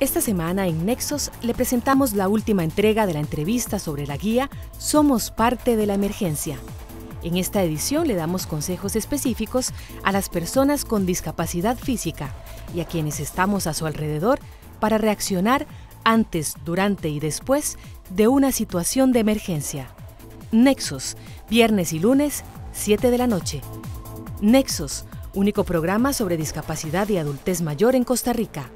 Esta semana en Nexos le presentamos la última entrega de la entrevista sobre la guía Somos parte de la emergencia. En esta edición le damos consejos específicos a las personas con discapacidad física y a quienes estamos a su alrededor para reaccionar antes, durante y después de una situación de emergencia. Nexos, viernes y lunes, 7 de la noche. Nexos, único programa sobre discapacidad y adultez mayor en Costa Rica.